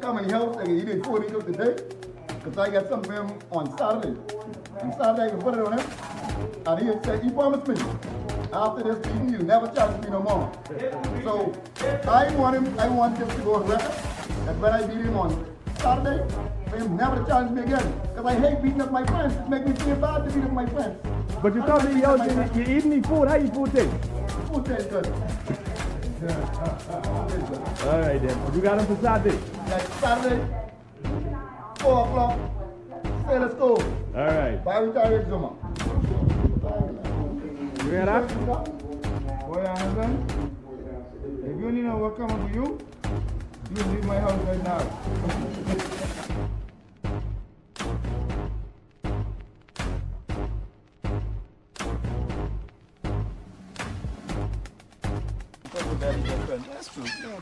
come in the house and he did food he today. Because I got something for him on Saturday. On Saturday I can put it on him. And he said, he promised me, after this meeting, you never challenge me no more. So I want him, I want him to go on record that when I beat him on Saturday, for him never to challenge me again. Because I hate beating up my friends. It makes me feel bad to beat up my friends. But you told me you, you, you eating food. How you food taste? Food tastes good. All right then. You got him for Saturday. Next Saturday, 4 o'clock, Sailor Stove. All right. By retired Zuma. You hear that? Boy, understand? If you need what coming for you, you leave my house right now.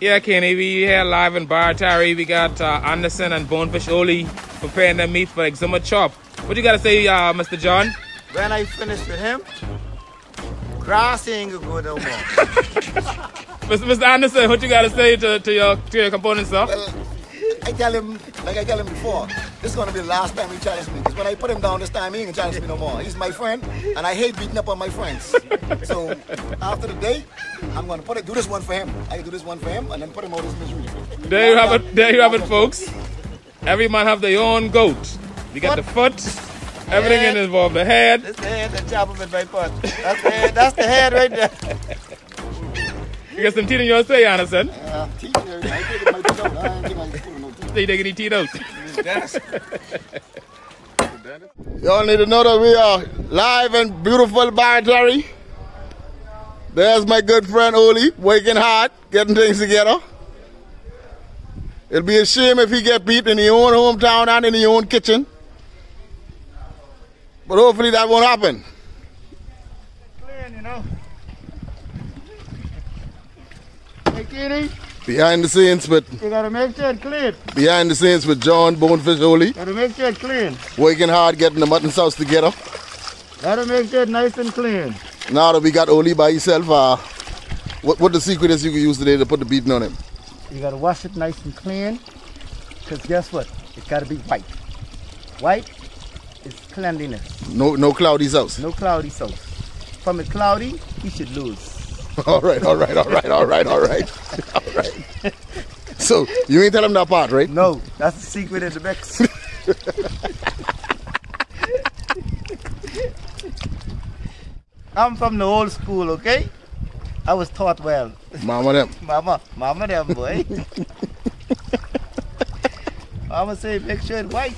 Yeah, Kenny, we here live in Barraterre. We got uh, Anderson and Bonefish Oli preparing their meat for Exuma Chop. What you got to say, uh, Mr. John? When I finish with him, grass ain't gonna go no more. Mr. Mr. Anderson, what you got to say to, to your to your components, sir? Well, I tell him, like I tell him before, this is gonna be the last time he challenges me. Because when I put him down this time, he ain't gonna challenge me no more. He's my friend, and I hate beating up on my friends. So after the day, I'm gonna put it, do this one for him. I do this one for him, and then put him out of his misery. There you have it. There you have it, folks. Every man have their own goat. We got the foot, everything in involved. The head. That's the head that chop him in my butt. That's the head, that's the head right there. You got some teeth in your say, Anderson. Uh, teeth. I take my teeth out. I ain't think I can put him no teeth. So you taking any teeth out? Y'all need to know that we are live and beautiful Barraterre. There's my good friend Oli, working hard, getting things together. It'll be a shame if he get beat in his own hometown and in his own kitchen. But hopefully that won't happen. Clean, you know. Hey, Kenny, Behind the scenes with you gotta make sure it's clean. behind the scenes with John Bonefish Oli, Gotta make sure it's clean. working hard, getting the mutton sauce together. Gotta make sure it's nice and clean. Now that we got Oli by himself, uh, what what the secret is you can use today to put the beating on him? You gotta wash it nice and clean. Cause guess what? It gotta be white. White is cleanliness. No no cloudy sauce. No cloudy sauce. From a cloudy, he should lose. All right, all right, all right, all right, all right, all right. So you ain't tell him that part, right? No, that's the secret in the mix. I'm from the old school, okay? I was taught well. Mama them. Mama, mama them boy. mama say make sure it's white.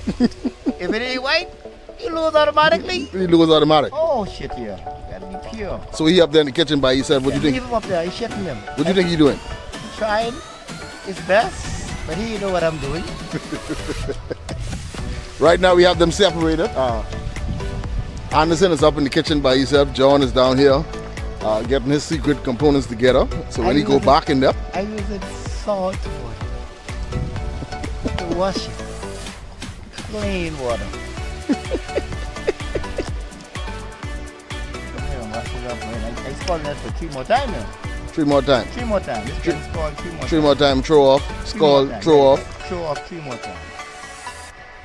if it ain't white, you lose automatically. He lose automatic. Oh shit yeah. Gotta be pure. So he up there in the kitchen by himself. What do you Leave think? him up there, he's shitting them. What do you think he's doing? Trying his best, but he know what I'm doing. Right now we have them separated. Uh, Anderson is up in the kitchen by himself. John is down here uh, getting his secret components together. So when I he go it- back in there, I use it salt water to wash it. Clean water. up, man. I, I scald that for three more times now. three more times. Three more times. This can scald three more Three times. more time, throw off, Three times. throw off. Throw off three more times.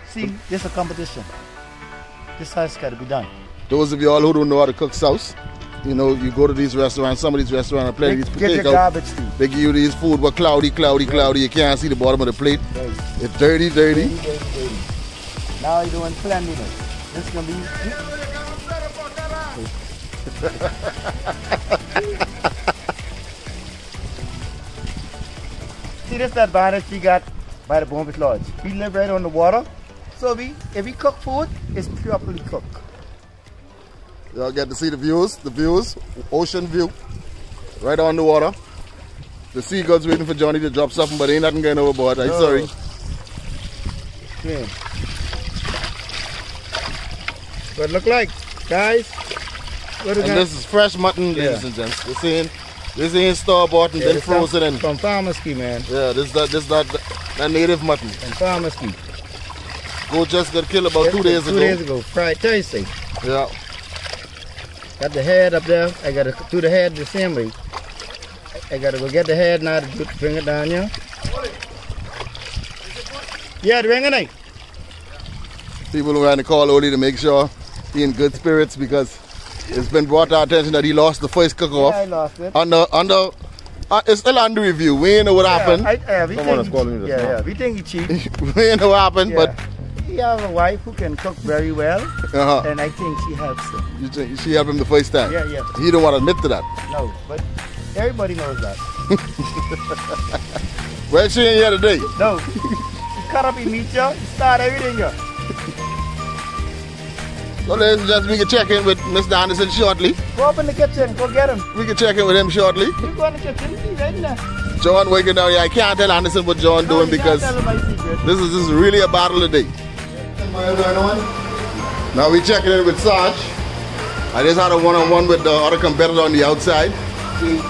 See, this is a competition. This has got to be done. Those of y'all who don't know how to cook sauce, you know, you go to these restaurants, some of these restaurants are plenty Get, these get your garbage too. They give you these food but cloudy, cloudy, cloudy. You can't see the bottom of the plate. It's dirty, dirty. Dirty, dirty, dirty. Now you're doing cleanliness. This is gonna be. See, this advantage we got by the Bonefish Lodge. We live right on the water, so we if we cook food, it's properly cooked. Y'all get to see the views, the views, ocean view, right on the water. The seagulls waiting for Johnny to drop something, but ain't nothing going overboard. I'm No. sorry. What it look like, guys? What And this is fresh mutton, ladies and gents. This ain't, this ain't store bought and then frozen in. from Farmer's Cay, man. Yeah, this that this that that native mutton. From Farmer's Cay. Go just got killed about two days two ago. days ago, Friday, Thursday. Yeah. Got the head up there. I gotta do the head the same way. I gotta go get the head now to bring it down here. Yeah, bring it. night. People were trying to call Oli to make sure he in good spirits because it's been brought to our attention that he lost the first cook-off. Yeah, I lost it. Under, under, uh, it's still under review. We ain't know what happened. Yeah, I, yeah, we Someone think is calling me he, just yeah, yeah, we think he cheat. we ain't know what happened, Yeah. but he have a wife who can cook very well, uh-huh. and I think she helps him. you think she helped him the first time. Yeah, yeah. He don't want to admit to that. No, but everybody knows that. Well, she ain't here today. No, he cut up his meat, yo. He start everything, yo. So let's just we can check in with Mr. Anderson shortly. Go up in the kitchen, go get him. We can check in with him shortly. You go in the kitchen, he's right in there. John waking down here. I can't tell Anderson what John No, doing because tell him my secret. this is, this is really a battle today. Now we checking in with Sarge. I just had a one-on-one with the other competitor on the outside.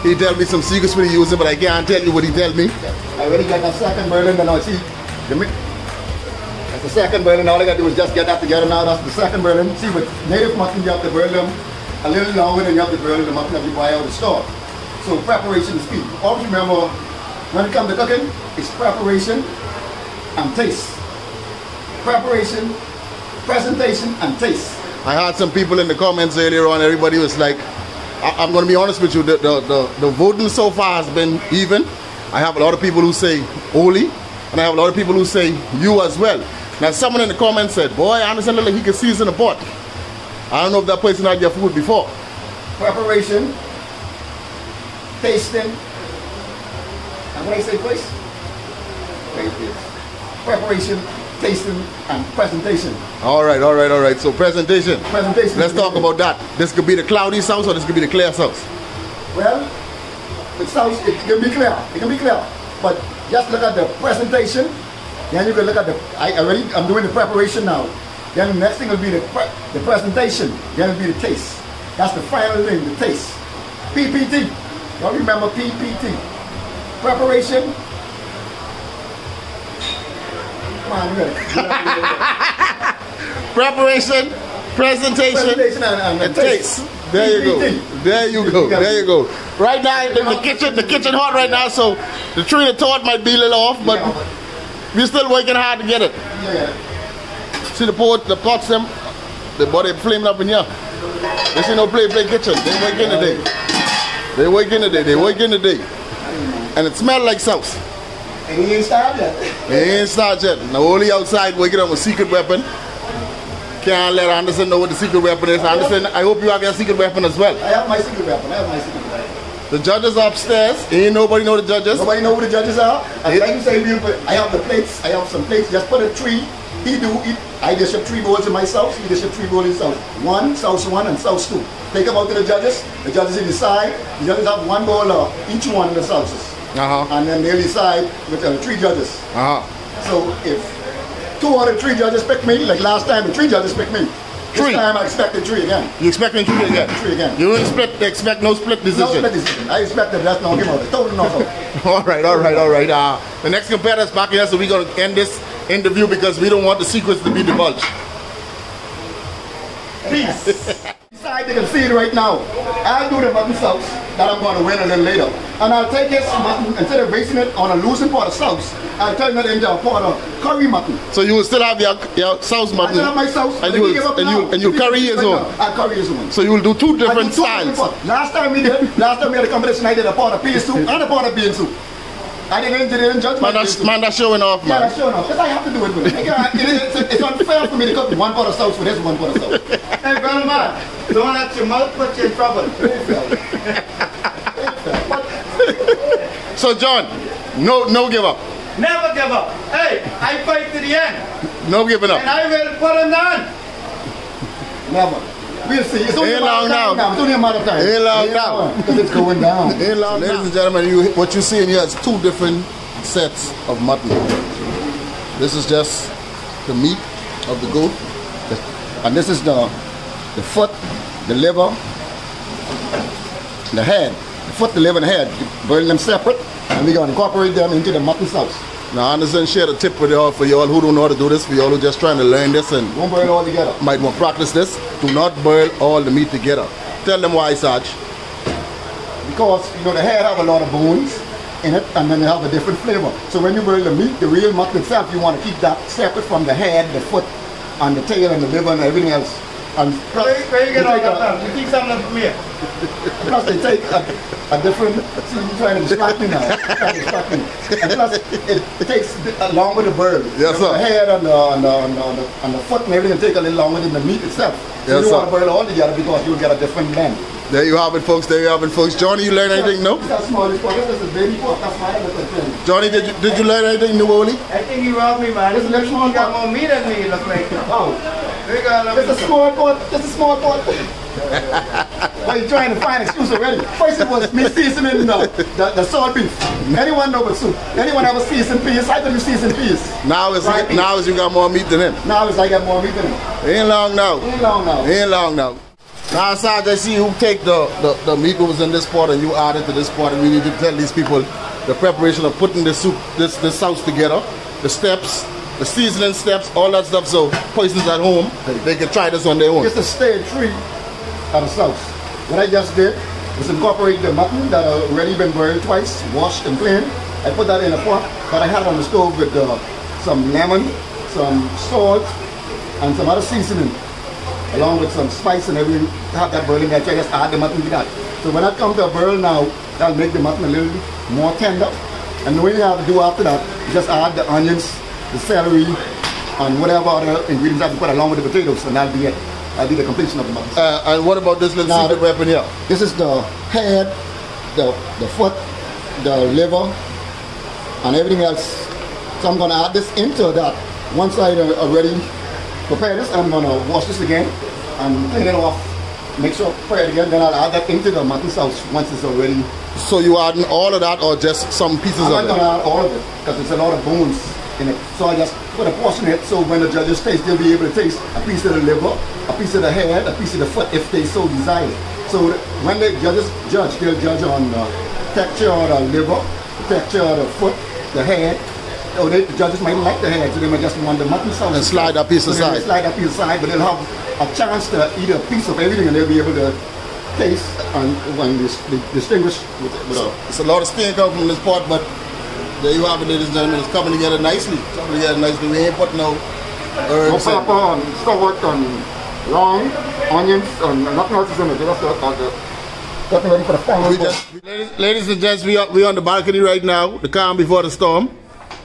He tell me some secrets what he using, but I can't tell you what he tell me. I already got that second Berlin, and now see, the second Berlin. All I got to do is just get that together now. That's the second Berlin. See, with native mutton, you have to boil them a little longer than you have to boil the mutton that you buy out of the store. So preparation is key. Always remember, when it comes to cooking, it's preparation and taste. Preparation, presentation, and taste. I had some people in the comments earlier on. Everybody was like, I- I'm going to be honest with you. The, the, the, the voting so far has been even. I have a lot of people who say Oli, and I have a lot of people who say you as well. Now, someone in the comments said, Boy, Anderson look like he can season a pot. I don't know if that person had your food before. Preparation, tasting, and what I say? Wait, wait. Preparation, tasting, and presentation. All right, all right, all right. So, presentation. Presentation. Let's talk about that. This could be the cloudy sauce or this could be the clear sauce. Well, it sounds, it can be clear. It can be clear. But just look at the presentation. Then you can look at the, I already, I'm doing the preparation now. Then the next thing will be the, pre, the presentation. Then it'll be the taste. That's the final thing, the taste. PPT. Don't remember PPT. Preparation. Come on, you gotta- Preparation, presentation, Presentation and, and, and taste. There you go. There you go. There you go. Right now, the, the kitchen, the kitchen hot right now, so the train of thought might be a little off, but we're still working hard to get it. Yeah. See the pot, the pots, them, the body flaming up in here. This ain't no play, play kitchen. They working day. They working day. They working day. And it smell like sauce. And he ain't started yet. They ain't start yet. Now only outside working on a secret weapon. Can't let Anderson know what the secret weapon is. Anderson, I hope you have your secret weapon as well. I have my secret weapon. I have my secret weapon. The judges are upstairs. Ain't nobody know the judges. Nobody know who the judges are. And like you say, we'll I have the plates. I have some plates. Just put a three. He do it. I just have three bowls in my south. He just have three bowls in south. One, south one, and south two. Take them out to the judges. The judges decide. The judges have one bowl each one in the sauces. Uh-huh. And then they'll decide with the three judges. Uh-huh. So if two out of three judges pick me, like last time, the three judges picked me. Three. This time I expected three again. You expecting three again? Three again. You don't expect, expect no split decision? No split decision. I expected that's not give out. A total knockout. all right, all right, all right. Uh, the next competitor's back here, so we're going to end this interview because we don't want the secrets to be divulged. Peace. Decide they can see it right now. I'll do the mutton sauce that I'm going to win a little later. And I'll take this mutton, instead of basing it on a loosened pot of sauce, I'll turn it into a pot of curry mutton. So you will still have your, your sauce I mutton. still have my sauce. And but you will, up and you, and you give his own. I'll curry his own. So you will do two I do different two styles. Last time we did, last time we had a competition, I did a pot of pea soup and a pot of bean soup. I didn't, didn't judge my Man, that's, man, that's showing off, Yeah, man. that's sure enough. Because I have to do it with it. I can't- it is- it's, it's unfair for me to cook one pot of sauce for this one pot of sauce. Hey, brother man, don't let your mouth put you in trouble. So, John, no, no give up. Never give up. Hey, I fight to the end, No giving up. and up. I will put him down. Never. We'll see. It's only Ain't a matter long of time now. It's only a matter of time. Ain't long now. Because it's going down. Hey, Ladies and gentlemen, you, what you see in here is two different sets of mutton. This is just the meat of the goat. And this is the the foot, the liver, the head. The foot, the liver, and the head. You Burn them separate, and we're going to incorporate them into the mutton sauce. Now, Anderson share a tip with y'all for y'all who don't know how to do this, for y'all who just trying to learn this and Don't it all together. might want to practice this. Do not boil all the meat together. Tell them why, Sarge. Because, you know, the head have a lot of bones, in it, and then they have a different flavor. So when you boil the meat, the real mutton itself, you want to keep that separate from the head, the foot, and the tail, and the liver, and everything else. And plus, Where, where you get they all take that a- from? You think something from here? Plus they take a, a different, see you trying to distract me now, trying to distract me. And plus it, it takes a longer to burn. Yes, the, sir. The head and the, and, the, and, the, and, the, and the foot and everything take a little longer than the meat itself. So Yes, you sir. want to boil it all together because you'll get a different blend. There you have it, folks. There you have it, folks. Johnny, you learn anything new? This is small pork, this is baby pork, that's why I look at thing. Johnny, did you did you learn anything new, Oli? I think you robbed me, man. This is one got more meat than me, you look like. Oh, This is small pork, this is small pork. Why you trying to find excuse already? First it was me seasoning the, the, the salt beef. Anyone know but soup? Anyone ever season peas? I thought you season peas. Now it's Right. now it's you got more meat than him. Now it's I got more meat than him. Ain't long now. Ain't long now. Ain't long now. Now, Sarge, I see you take the, the, the meat that was in this pot and you add it to this pot, and we need to tell these people the preparation of putting the soup, this this sauce together, the steps, the seasoning steps, all that stuff. So persons at home, they can try this on their own. Just a stage three of the sauce. What I just did was incorporate the mutton that already been boiled twice, washed and cleaned. I put that in a pot that I had on the stove with uh, some lemon, some salt, and some other seasoning, along with some spice and everything. Have that boiling there. So I just add the mutton to that. So when that comes to a boil now, that'll make the mutton a little bit more tender. And the way you have to do after that, just add the onions, the celery, and whatever other ingredients I have to put along with the potatoes, and that'll be it. That'll be the completion of the mutton. Uh, and what about this little Now, secret weapon here? This is the head, the, the foot, the liver, and everything else. So I'm gonna add this into that. Once I uh, already prepare this, I'm gonna wash this again and clean it off. Make sure I prepare it again, then I'll add that into the mutton sauce once it's already. So you adding all of that or just some pieces of I'm of not it? gonna add all of it because it's a lot of bones in it. So I just put a portion in it so when the judges taste, they'll be able to taste a piece of the liver, a piece of the head, a piece of the foot if they so desire. So when the judges judge, they'll judge on the texture of the liver, the texture of the foot, the head. Or they, the judges might like the head, so they might just want the mutton sauce. And slide that piece So aside. Slide that piece aside, but they'll have a chance to eat a piece of everything and they'll be able to taste and, and dis- distinguish with, with a It's a lot of steam coming from this part, but there you have it, ladies and gentlemen. It's coming together nicely. Coming together nicely. We ain't putting no No herbs in. pepper and salt and long onions and nothing else is in it. Just the, uh, the, getting ready for the final. We course. just, ladies, ladies and gents, we are, we on the balcony right now, the calm before the storm.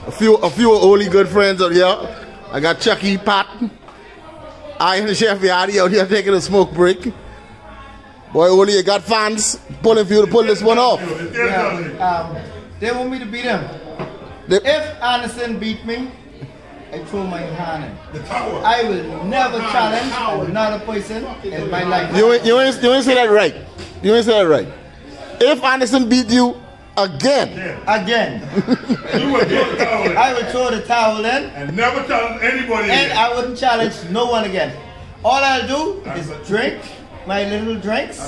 A few, a few only good friends out here. I got Chucky, Pat, I and Chef Yadi out here taking a smoke break. Boy, only you got fans pulling for you to pull this one off. Um, they want me to beat him. They- If Anderson beat me, I throw my hand in. I will never challenge another person in my life. You ain't, you ain't, you ain't say that right. You ain't say that right. If Anderson beat you again, Again, You would throw the towel in I will throw the towel in and never challenge anybody. and again. I wouldn't challenge no one again. All I'll do is drink my little drinks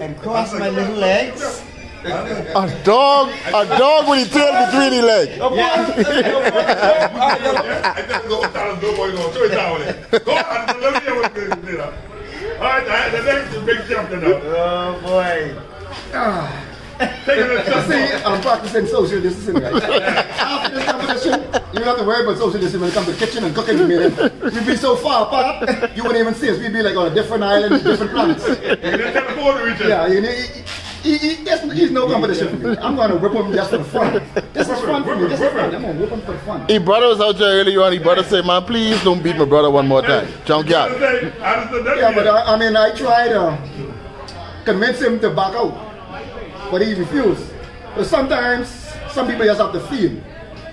and cross my little legs. A dog, a dog with his tail between his legs. I just go tell nobody no throw the towel in. Go on, let me hear what you did. All right, the next is big champion now. Oh boy. Ah. Take a little shot. See, I'm practicing social distancing, right? After this competition, you don't have to worry about social distancing when it comes to kitchen and cooking. Man. We'd be so far apart, you wouldn't even see us. We'd be like on a different island, different planets. You didn't tell the phone to Yeah, you know, he, he, he, there's- he's no competition for me. I'm going to whip him just for the fun. This is fun for me. This is fun. I'm going to whip him for the fun. His brother was out there earlier on. His brother said, man, please don't beat my brother one more time. Junkyard. Yeah, but I, I mean, I tried to convince him to back out, but he refused. But sometimes, some people just have to feel.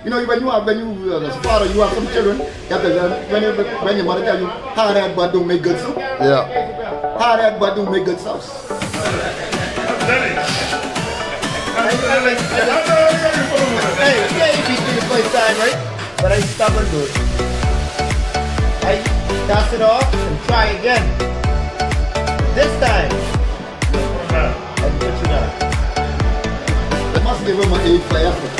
You know, when you have, when you, uh, as a father, you have some children, you have to learn, when, you, when your mother tell you, hard head but don't make good soup, Yeah. hard head but don't make good sauce. Hey, yeah, you beat me the right? But I stubborn good. I dust it off and try again. This time, I put you down. I must give him an A for effort.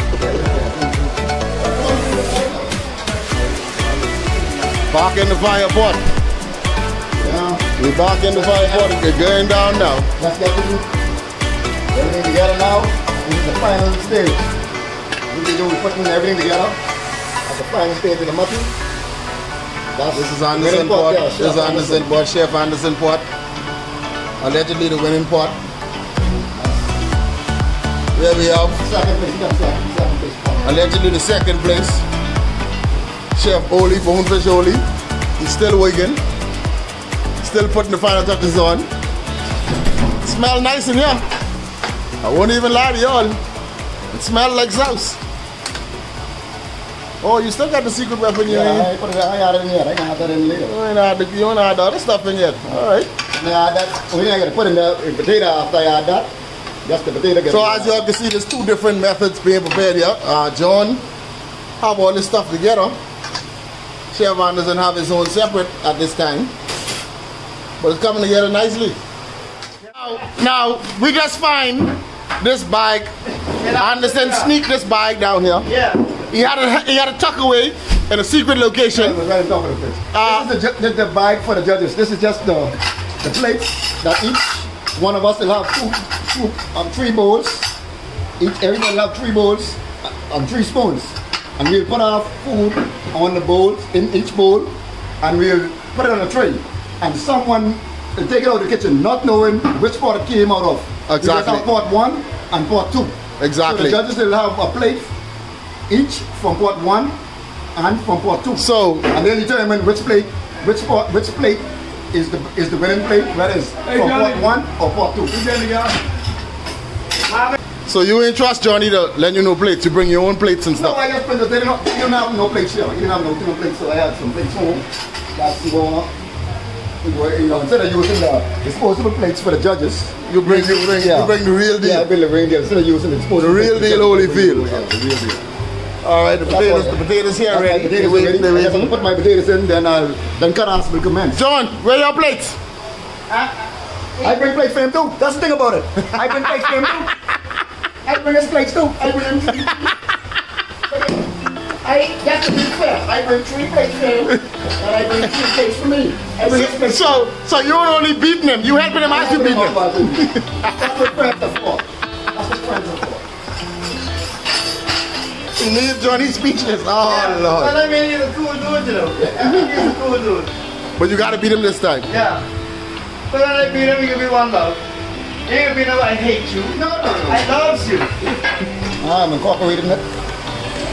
Back in the fire pot. Yeah, We back in the fire pot. It's going down now. Let's get this everything together now. This is the final stage. do, we're putting everything together at the final stage of the mutton. That's This is Anderson pot. yeah, This is Anderson pot. Chef Anderson pot. Allegedly the winning pot. Here we have Second place, second, second place allegedly the second place. Chef Oli, Bonefish Oli. He's still wigging. Still putting the final touches on. Smell nice in here. I won't even lie to y'all. It smells like sauce. Oh, you still got the secret weapon in Yeah, here. I put it, I added in here, I can add that in later. You ain't had the, you ain't had the other stuff in yet. Alright. I add that, thing I gotta put in the in potato after I add that. Just the potato. So as y'all can see, there's two different methods being prepared here. Uh, John have all this stuff together. Chevron doesn't have his own separate at this time. But it's coming together nicely. Now, now we just find this bike. bag. Anderson sneak this bag down here. Yeah. He had a he had a tuck away in a secret location. right on top of the fish. Uh, this is the, the, the bag for the judges. This is just the, the plates that each one of us will have two, two um, three bowls. Each everyone will have three bowls uh, and three spoons. And we'll put our food on the bowls, in each bowl, and we'll put it on a tray. And someone will take it out of the kitchen, not knowing which pot it came out of. We just Exactly. have pot one and pot two. Exactly. So the judges will have a plate each from pot one and from pot two. So And then determine which plate, which pot, which plate is the is the winning plate, whether it's from pot one or pot two. so you ain't trust Johnny to let you know plates. You bring your own plates and No, stuff. I just put the, they don't, they don't have no plates here. You don't have no, no plates, so I had some plates home. That's the one. Instead of using the disposable plates for the judges, You bring you bring you bring the real Yeah, I deal. build the real deal. Instead of using the disposable The real deal Holyfield. Yeah, the real deal. All right, the potatoes the potatoes here my ready. potatoes waiting, ready. they I just waiting. put my potatoes in, then I'll then cut will commence. John, where your plates? I bring plates for him too. That's the thing about it. I bring plates for him too. I bring his plates too. I bring him. I that's to be fair. I bring three plates for him, and I bring three plates for me. I bring his. So, so you ain't only beating him. You helping him as you beating him. That's what friends are for. That's what friends are for. He leaves Johnny speechless. Oh Well, Lord. I mean, he's a cool dude, you know. he's a cool dude. But you gotta beat him this time. Yeah. But when I beat him, you give me one love. You ain't gonna be no, I hate you. No, no, no. I love you. Ah, I'm incorporating it.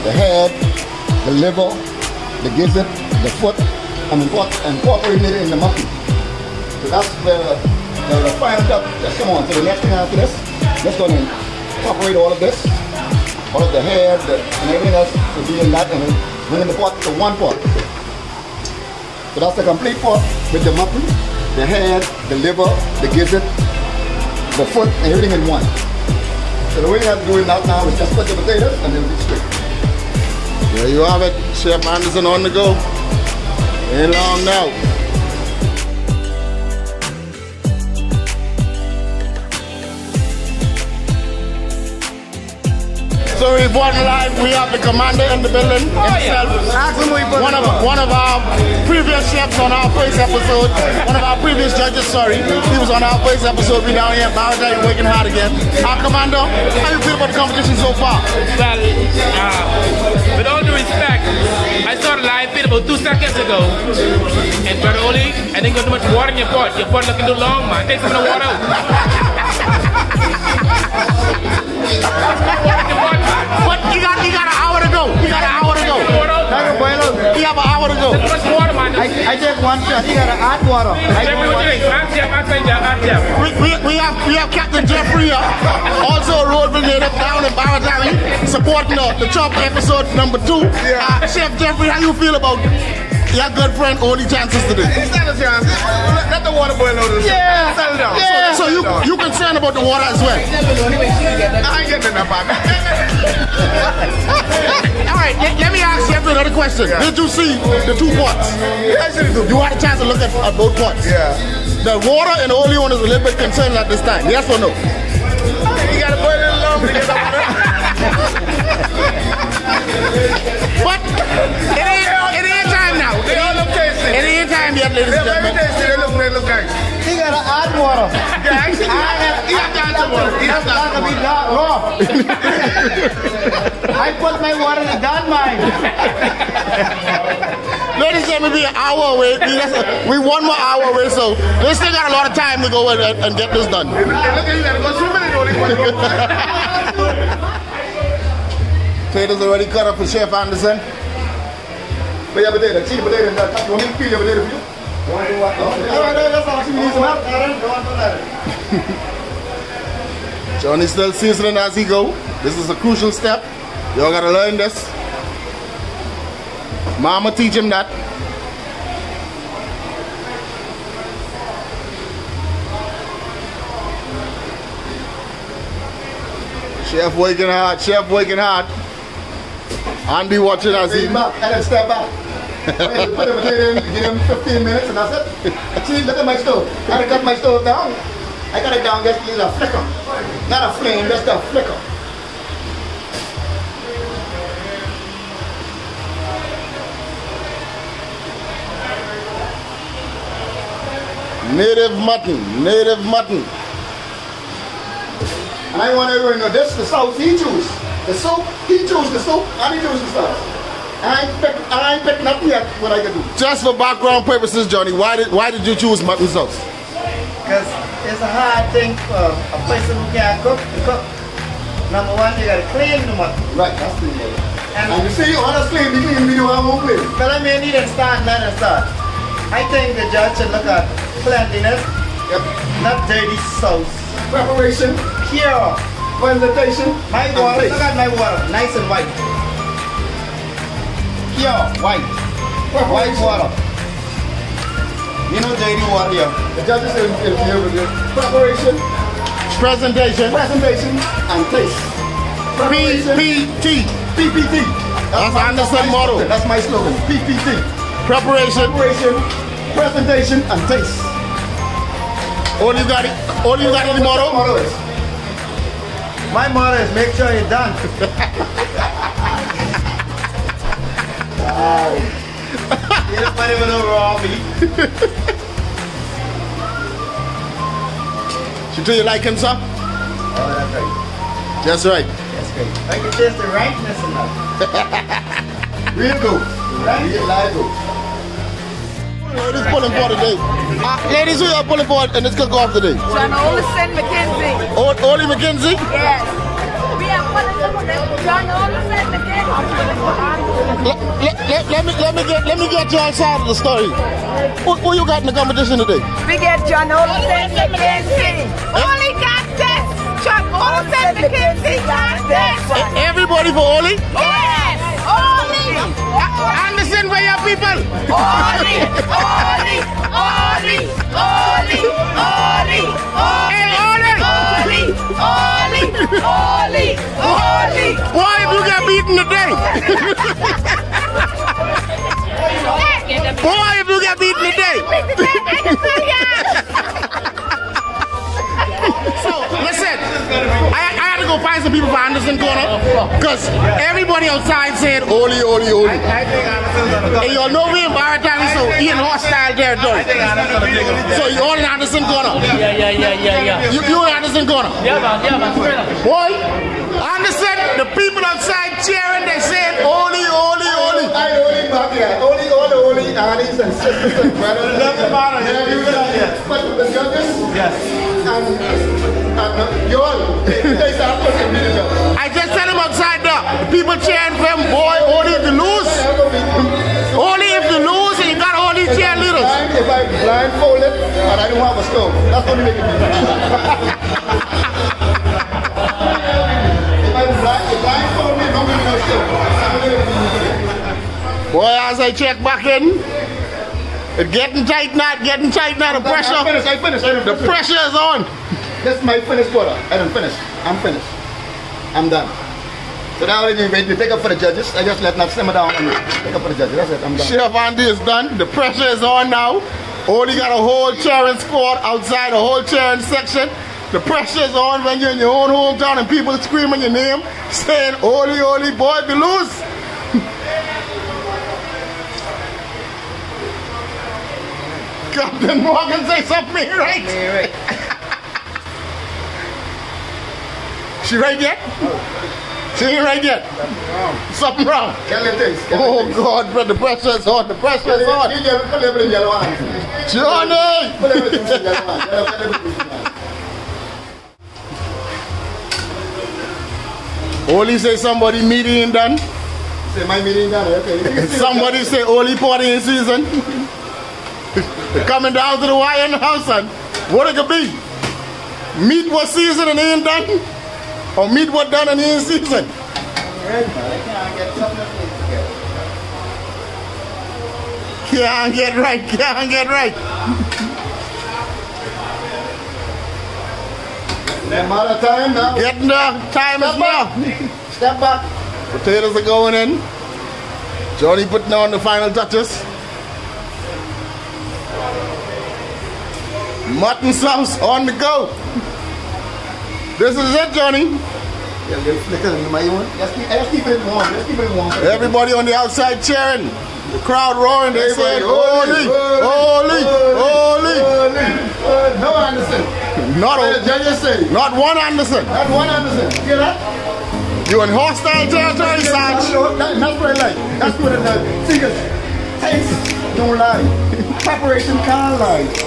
The head, the liver, the gizzard, the foot. Incorpor- incorporating it in the mutton. So that's the, the, the final step. Just come on. So the next thing after this, let's go and incorporate all of this. All of the head the, and everything else will be in that and then bring in the pot to one pot. So that's the complete pot with the mutton, the head, the liver, the gizzard, the foot, and everything in one. So the way you have to do it now, now is just put the potatoes and then be straight. There you have it. Chef Anderson on the go. Ain't long now. So we brought live, we have the commander in the building himself. One of one of our previous chefs on our first episode, one of our previous judges, sorry. He was on our first episode. We down here at Bowser, working hard again. Our commander, how you feel about the competition so far? Well, uh, with all respect, I saw the live feed about two seconds ago. And Brother Oli, I think got too much water in your pot. Your pot looking too long, man. Take some of the water out. But you got you got an hour to go. You got an hour to go. Water. You have an hour to go. Water, man. I, I take one shot. You gotta add water. I Jeffrey, what one you think? Man, Jeff, man, say Jeff, man, We, we, we have we have Captain Jeffrey here, also a road brigade up down in Barraterre, supporting the, the Chop episode number two. Uh, Chef Jeffrey, how you feel about your good friend Only Chances today? Stand a chance. Let, the water boil out. Yeah. Settle down. Yeah. So you you concerned about the water as well? I ain't getting that back. All right, let, let me ask Jeffrey another question. Did you see the two pots? I do. You had a chance to look at, at both pots. Yeah. The water and the only one is a little bit concerned at this time. Yes or no? You gotta boil it to get the water. But it ain't It ain't time yet, ladies and gentlemen. tasty. They look, they look nice. You gotta add water. Yeah, actually, you have to add some water. You have to add. That be dark raw. I put my water in the gun mine. Ladies and gentlemen, we an hour away. We, we one more hour away, so we still got a lot of time to go and, and, and get this done. Look at you, gotta go only one. Potatoes already cut up for Chef Anderson. But yeah, potato, cheese potato, and that. You want me to peel your potato for you? All right, that's all. She needs some help. Johnny's still seasoning as he go. This is a crucial step. Y'all gotta learn this. Mama teach him that. Chef working hard, chef working hard. Andy watching as he back and step back. Put potato in, give him 15 minutes and that's it. See, look at my stove. I gotta cut my stove down. I got it down just to use a flicker. Not a flame, just a flicker. native mutton, native mutton. And I want everyone to know this, the sauce he choose. The soup, he choose the soup, and he choose the sauce. I ain't pick, I ain't pick nothing yet what I can do. Just for background purposes, Johnny, why did why did you choose mutton sauce? Because it's a hard thing for a person who can't cook to cook. Number one, you gotta clean the mutton. Right, that's the thing. And, And you see, honestly, we clean video I won't play. but I mean, you didn't start, let us start. I think the judge should look at cleanliness, Yep. not dirty sauce. Preparation, Pure. presentation, My water, look at my water, nice and white. Pure, white. White water. You know dirty water here. The judges in, in here with the preparation, Presentation. presentation, and taste. PPT. PPT. That's my- Anderson slogan. That's my slogan. PPT. Preparation. Preparation, presentation, and taste. All you got it. All you got in the. Motto. My motto is make sure you're done. You don't put even over all me. You do you like him, sir? Oh, that's right. That's right. That's great. I can taste the rankness in that. Real good. Real live good. Ladies pulling for today. Uh, ladies, who are pulling for in this cook-off today? John Olson McKenzie. O- Oli McKenzie? Yes. Let, let, let, let me let me get let me get your side of the story. Who, who you got in the competition today? We get John Olson McKenzie. Only got this. John Olson McKenzie got this. Everybody for Oli? Yes. Only. Anderson for your people. Only. Only. Only. Only. Only. Hey, Oli. Only. Only. Only. Only. Boy, if you get beaten today. Boy, if you get beaten today. So, listen, I, I had to go find some people for Anderson Corner because everybody outside said Oli, Oli, Oli. I think Anderson's gonna. And y'all know me in Barraterre, so he in hostile territory. I think Anderson's gonna take him. So you all in Anderson Corner. Yeah, yeah, yeah, yeah, yeah. You, you in Anderson Corner. Yeah, man, yeah, man, straight up. Boy, Anderson, the people outside cheering, they saying Oli, Oli, Oli. I only here. Only all the only aunties and sisters and brothers. Doesn't matter. Yeah, you got it. But the judges Yes. and, and you all, me to judge. I just said him outside. The people cheering for him, boy, only if you lose. Only if you lose and you got all these cheerleaders. If I blindfolded and I don't have a stove, that's only making me. if Boy, as I check back in, it's getting tight now, getting tight now. The I pressure, finished, I finished, I done the pressure is on. This is my finished quarter. I done finished. I'm finished. I'm done. So now I didn't wait to take up for the judges. I just let that simmer down and take up for the judges. That's it. I'm done. Chef Andy is done. The pressure is on now. Only got a whole cheering squad outside, a whole cheering section. The pressure is on when you're in your own hometown and people screaming your name, saying, Oli, Oli, boy, if you Captain Morgan say something right. She right yet? She ain't right yet. Something wrong. Kelly things. Oh God, bro, the pressure is on. The pressure is on. Put everything yellow on. Johnny! Put everything yellow on. Yellow, put everything on. Only say somebody meeting done. Say my meeting done. Okay. Somebody say only party in season. Coming down to the wire in the house and what it could be? Meat was season and ain't done? Or meat was done and ain't season? Can't get right, can't get right. Amount of time now. Getting there, time is now. Step back. Potatoes are going in. Johnny putting on the final touches. Mutton sauce on the go. This is it, Johnny. Yeah, little flicker in my one. Just keep, it warm. Just keep it warm. Everybody on the outside cheering. The crowd roaring. They said, holy, holy, holy. holy. Uh, no Anderson. Not, a, not one Anderson. Not one Anderson. Hear that? You in hostile territory, Sarge. that's what I like. That's what does. See, cause taste don't lie. Preparation can't lie.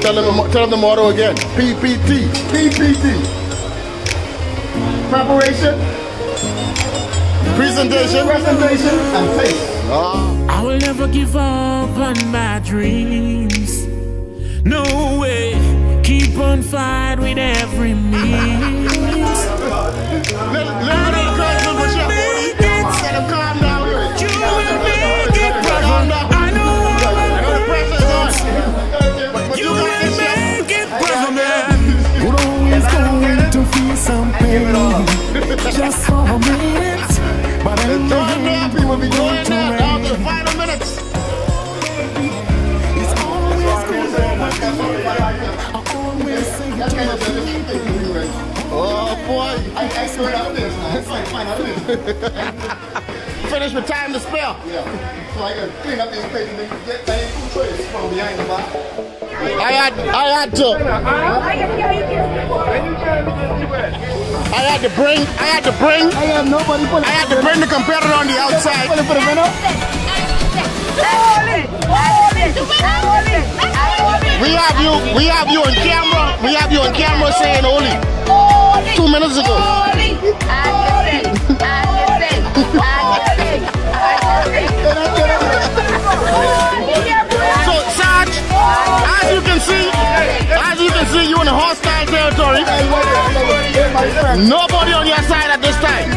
Tell them, the- tell them the motto again. PPT. PPT. Preparation, Presentation. presentation, and taste. Ah. I will never give up on my dreams. No way. Keep on fight with every means. Little, little encouragement for Chef Holy. Tell them calm down. You will make it, brother. Just for a minute. But in the Join there, end, people be we're going going to down to the final minutes. It's always good. I always say That's kind of the Oh boy. I I swear out this now. It's like fine out this. Finish with time to spare. Yeah. So I can clean up these plates and then get my two trays from behind the bar. I had I had to I had to bring I had to bring I have nobody put I had to bring the competitor on the outside. Put it for the winner. We have you we have you on camera. We have you on camera saying only two minutes ago. So Sarge, as you can see, as you can see, you in a hostile territory. Nobody on your side at this time.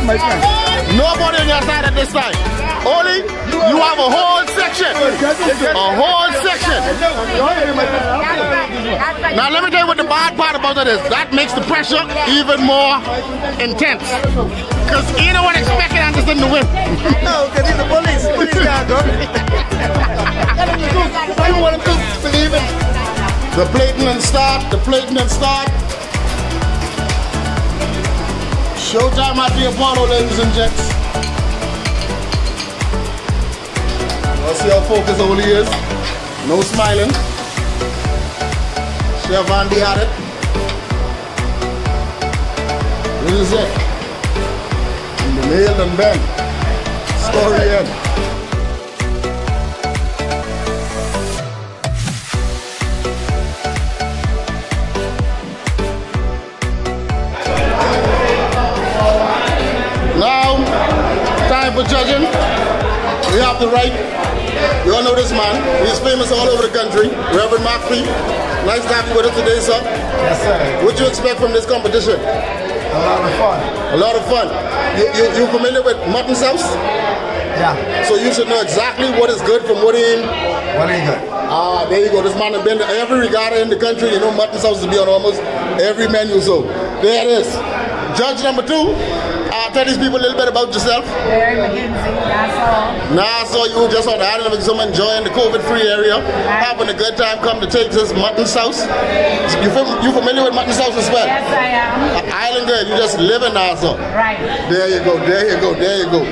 Nobody on your side at this time. Only you have a whole section. A whole section. Now let me tell you what the bad part about it is. That makes the pressure even more intense. Because you don't expect Anderson to win. No, because he's the police. Police can't go. I don't want to believe it. The plating and start, the plating and start. Showtime at the Apollo, ladies and gents. Let's see how focused Oli is. No smiling. Chef Andy had it. This is it. And the nail and bend. Story end. Judging. We have the right. You all know this man. He's famous all over the country. Reverend Mark P. Nice to have you with us today, sir. Yes, sir. What you expect from this competition? A lot of fun. A lot of fun. You, you, you familiar with mutton sauce? Yeah. So you should know exactly what is good from what in. What you good? Ah, there you go. This man has been to every regatta in the country. You know mutton sauce to be on almost every menu. So there it is. Judge number two. Uh, tell these people a little bit about yourself. Mary McKenzie. Nah, so you just on the island of some enjoying the COVID-free area, having a good time. Come to take this mutton sauce. You you familiar with mutton sauce as well? Yes, I am. Uh, Island girl, you just live in Nassau. Right. There you go, there you go, there you go.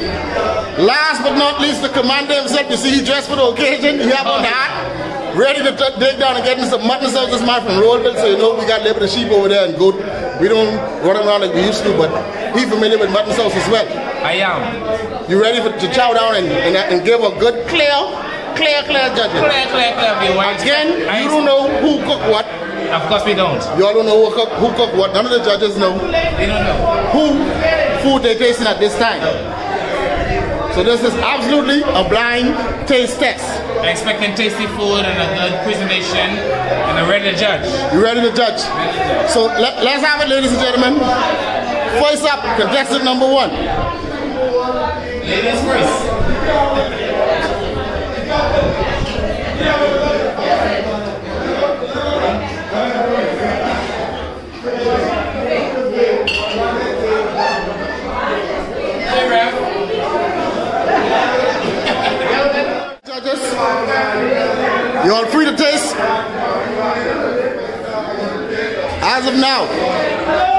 Last but not least, the commander himself. You see, he dressed for the occasion. He have on the hat, ready to dig down and get me some mutton sauce. This man from Rolleville, so you know we got a little bit of sheep over there and goat, We don't run around like we used to, but he familiar with mutton sauce as well. I am. You ready for, to chow down and, and, and give a good clear, clear, clear judgment? Clear, clear, clear Again, I you don't know who cook what. Of course we don't. You all don't know who cook, who cook what. None of the judges know They don't know. who food they're tasting at this time. So this is absolutely a blind taste test. Expecting tasty food and a good presentation and I'm ready to judge. You ready to judge? So let, let's have it, ladies and gentlemen. First up, contestant number one. Ladies first. You all free to taste? As of now.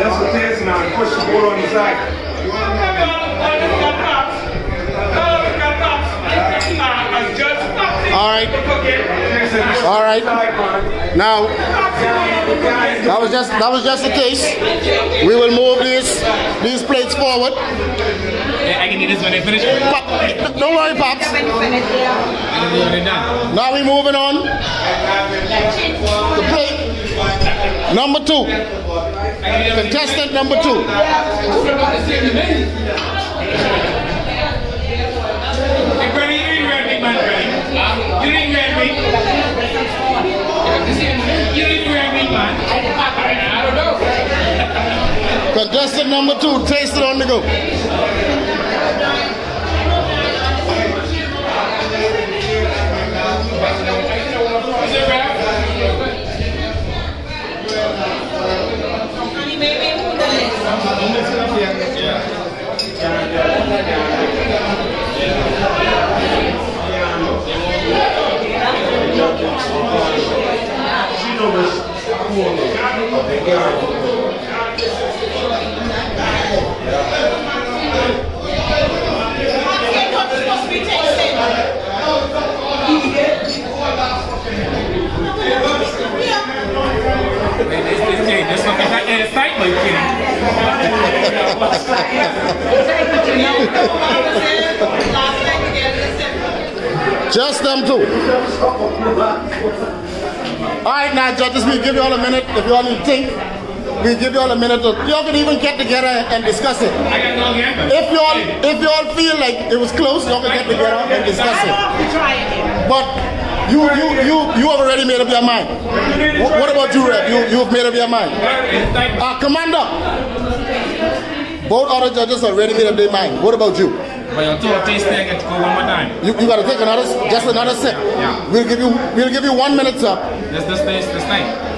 That's what dancing on. Push the board on the side. All right. All right. Now, that was just that was just the case. We will move these these plates forward. I can eat this when I finish. Pop, don't worry, pops. I can do when they're. Now we moving on. The plate number two. Contestant number two. Contestant number two. Taste it on the go. Is it Just them two. All right, now judges, we give you all a minute. If you all need to think, we give you all a minute. To, you all can even get together and discuss it. I got no again. If you all, if you all feel like it was close, you all can get together and discuss it. But you, you, you, you have already made up your mind. What about you, Rep? You, you have made up your mind. Uh, Commander, both other judges already made up their mind. What about you? But your two tasting, I get to go one more time. You, you got to take another, just another sip. Yeah. We'll give you, we'll give you one minute, sir. This, this, this, this night.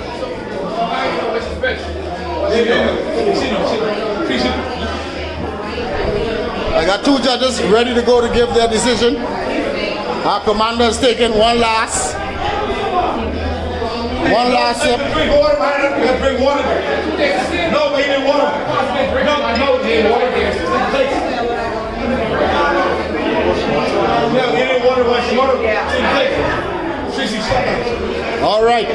I got two judges ready to go to give their decision. Our commander has taken one last, one last sip. Drink water, man. You water. No, but he didn't want to. No, no, he didn't want to. No, he didn't want to wash the water. Yeah. 60 seconds. All right.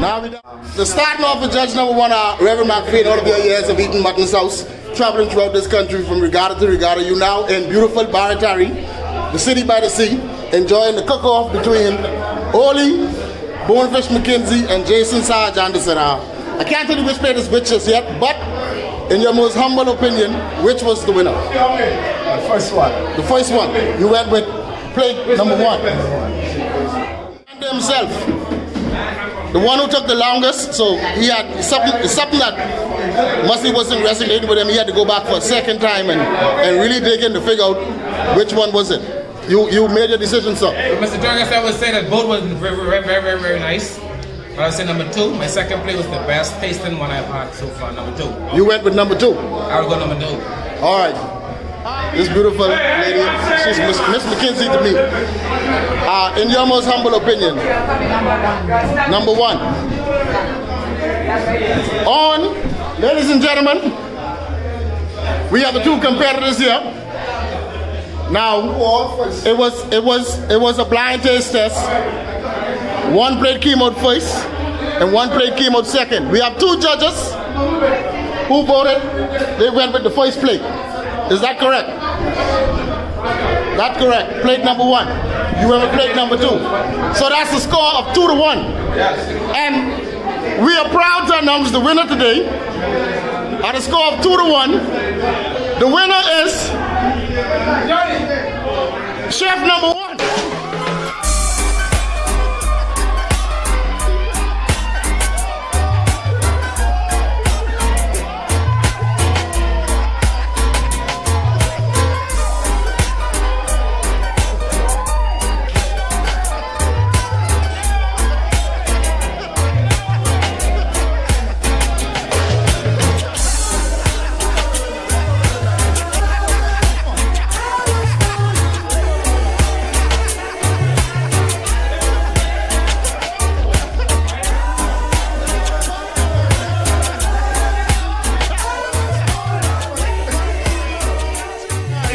Now we done. So starting off with judge number one, uh, Reverend McPhee, all of your years of eating mutton sauce, traveling throughout this country from regatta to regatta. You now in beautiful Barraterre, the city by the sea, enjoying the cook-off between Oli, Bonefish McKenzie, and Jason Sarge Anderson. Uh, I can't tell you which plate is which just yet, but in your most humble opinion, which was the winner? The first one. The first one. You went with plate number one. And himself. The one who took the longest, so he had something, something that must he wasn't resonating with him. He had to go back for a second time and, and really dig in to figure out which one was it. you you made your decision, sir. Mr. Douglas, I would say that both was very, very, very, very, very nice. But I would say number two, my second play was the best tasting one I've had so far, number two. You went with number two. I would go number two. All right. This beautiful lady, she's Miss, Miss McKinsey to me. Uh, in your most humble opinion, number one. On, ladies and gentlemen, we have the two competitors here. Now, it was it was it was a blind taste test. One plate came out first, and one plate came out second. We have two judges who voted. They went with the first plate. Is that correct? That's correct. Plate number one. You went with plate number two. So that's a score of two to one. And we are proud to announce the winner today. At a score of two to one, the winner is chef number one.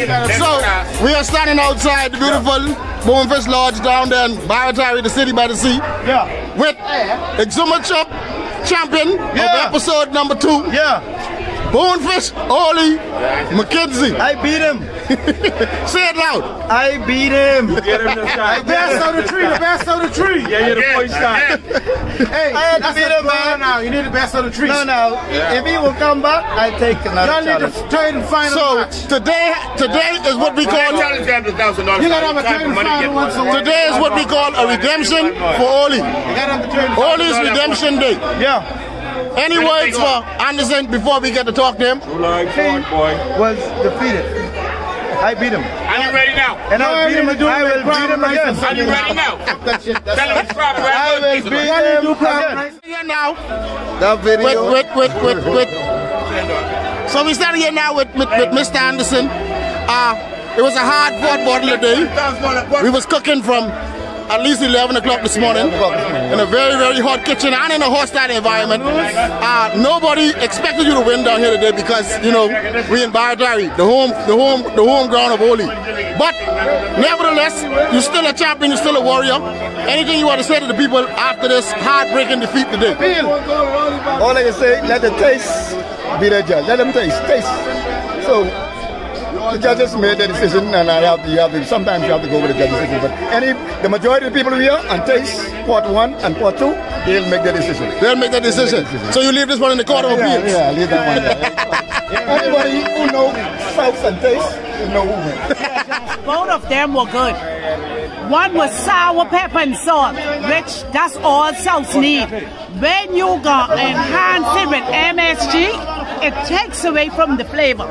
So we are standing outside the beautiful Bonefish Lodge down there in Barraterre, the city by the sea. Yeah. With Exuma Chop champion Yeah. of episode number two. Yeah. Bonefish Oli McKenzie. I beat him. Say it loud. I beat him. You Get him this guy. Best of the tree, the best of the tree. Yeah, you're the first guy. Hey, I had to beat him, man. now. You need the best of the trees. No, no. If he will come back, I take another Y'all need challenge. to trade and final So match. today, today is what we call. Challenge them to thousand dollars. You gotta have a trade and final once a week. Today is what we call a redemption for Oli. You gotta have the trade and final. Oli's redemption day. Yeah. Any words for Anderson before we get to talk to him? Like, boy, boy. Was defeated. I beat him. Are you ready now? And I'll beat him. I will beat him again. Are you ready now? Tell him it's proper. I will beat him again. Here now. That Wait, video. wait, wait, wait, wait. So we started here now with, with, with Mr. Anderson. Uh, it was a hard fought battle today. We was cooking from at least 11 o'clock this morning in a very, very hot kitchen and in a hostile environment. Uh, nobody expected you to win down here today because, you know, we in Barraterre, the home, the home, the home ground of Oli. But nevertheless, you're still a champion, you're still a warrior. Anything you want to say to the people after this heartbreaking defeat today? All I can say, let the taste be the judge. Let them taste, taste. So the judges made their decision, and I have to, you have to. Sometimes you have to go with the judge's decision. But any, the majority of the people here on taste part one and part two, they'll make their decision. They'll make that decision. So you leave this one in the court of Yeah, appeals. yeah, leave that one there. Anybody who know souse and taste, will know who wins. Both of them were good. One was sour pepper and salt, which that's all souse need. When you go enhance it with MSG, it takes away from the flavor.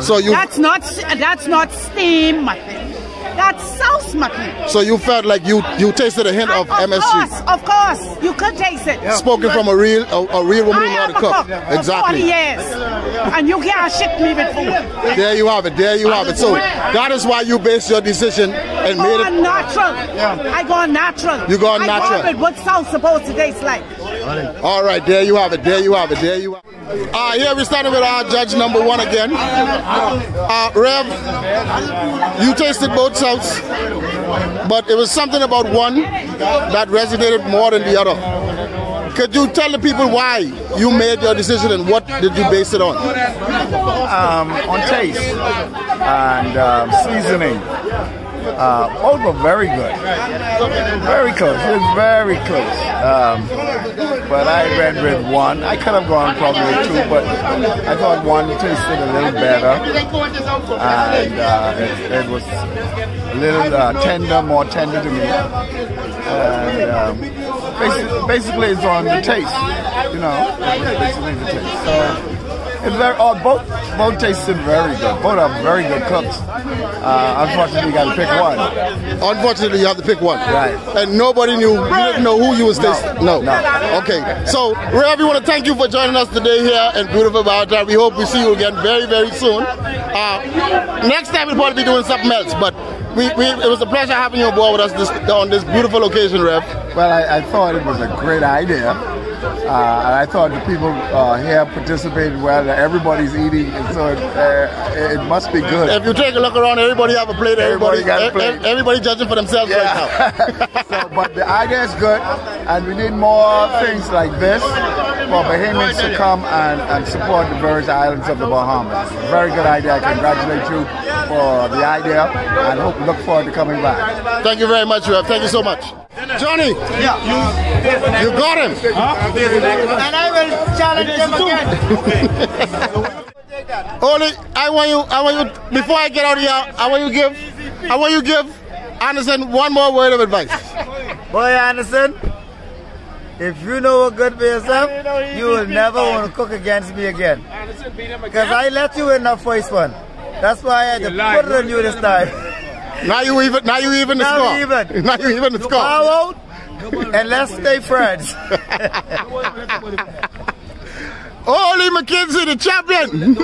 So you That's not that's not steam mutton. That's sauce mutton. so you felt like you you tasted a hint of Of MSG. course, of course, you could taste it. Spoken from a real a, a real woman I who know how to a cook. cook for 40 Exactly. years, and you can't shit me with food. There you have it. There you have it. So that is why you based your decision and made it. natural. Yeah. I go natural. You go I natural. go with what sauce supposed to taste like. All right, there you have it. There you have it. There you have it. Uh, here we started with our judge number one again. Uh, Rev, you tasted both souses, but it was something about one that resonated more than the other. Could you tell the people why you made your decision and what did you base it on? um, on taste and um, seasoning. Uh, both were very good. Very close. Very close. Um, but I went with one. I could have gone probably two, but I thought one tasted a little better. And uh, it, it was a little uh, tender, more tender to me. And um, basically, basically, it's on the taste. You know, basically the taste. So it's very. Oh, both both tasted very good. Both are very good cooks. Uh, unfortunately, you got to pick one. Unfortunately, you have to pick one. Right. And nobody knew. You didn't know who you was tasting. No. No. Okay. So, Rev, we want to thank you for joining us today here in beautiful Baratown. We hope we see you again very, very soon. Uh, next time we'll probably be doing something else, but. We, we, it was a pleasure having you aboard with us this, on this beautiful occasion, Rev. Well, I, I thought it was a great idea. Uh, and I thought the people uh, here participated well. Everybody's eating, and so it, uh, it must be good. If you take a look around, everybody have a plate. Everybody, Everybody got a plate. everybody judging for themselves right now. so, but the idea is good, and we need more things like this for Bahamians to come and, and support the various Islands of the Bahamas. Very good idea. I congratulate you for the idea, and hope look forward to coming back. Thank you very much, Rev. Thank you so much. Johnny, Yeah. you got him. And I will challenge him again. Only I want you. I want you. Before I get out of here, I want you give. I want you give Anderson one more word of advice. Boy Anderson, if you know what good for yourself, you will never want to cook against me again. Because I let you in the first one. That's why I had to put it on you this time. Now you even. Now you even the Now score. we even. Now you even the Bow score. out and let's stay friends. Oli McKenzie, the champion.